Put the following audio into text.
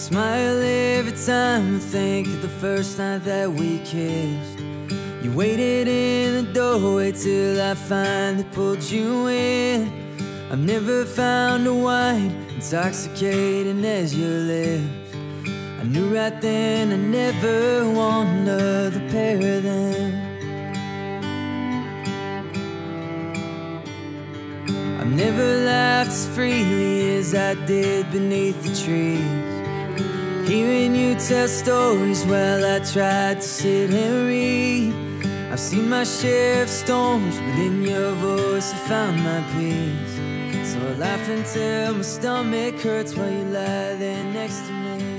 smile every time I think of the first night that we kissed. You waited in the doorway till I finally pulled you in. I've never found a wine intoxicating as your lips. I knew right then I never want another pair of them. I've never laughed as freely as I did beneath the trees. Hearing you tell stories while I tried to sit and read. I've seen my share of storms, but in your voice I found my peace. So I laugh until my stomach hurts while you lie there next to me.